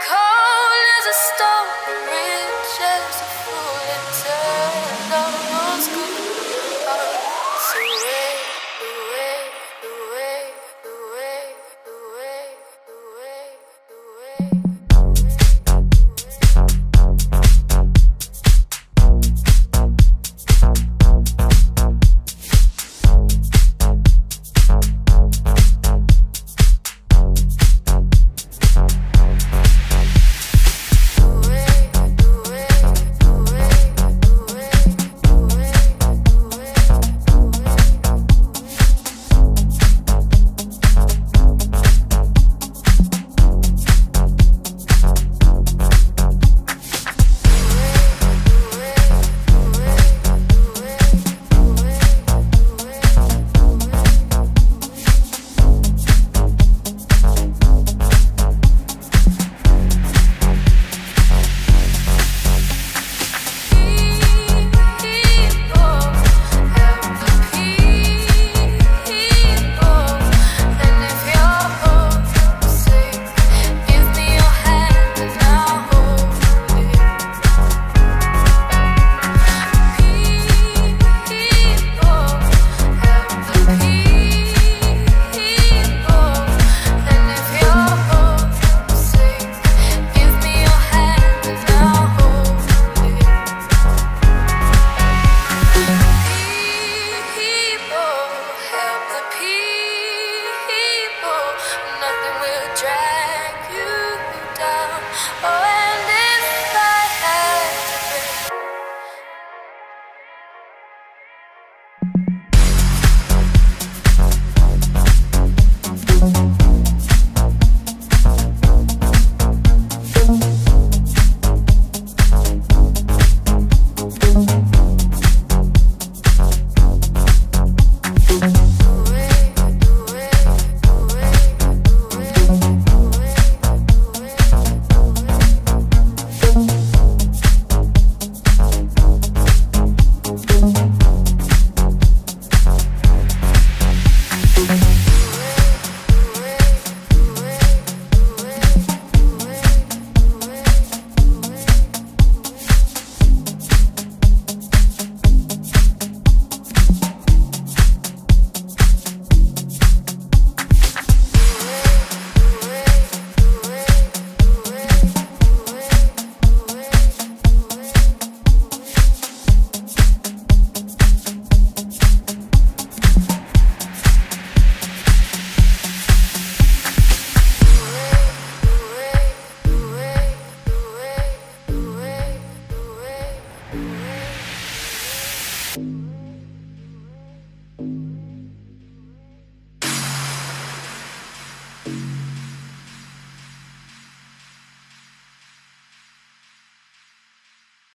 because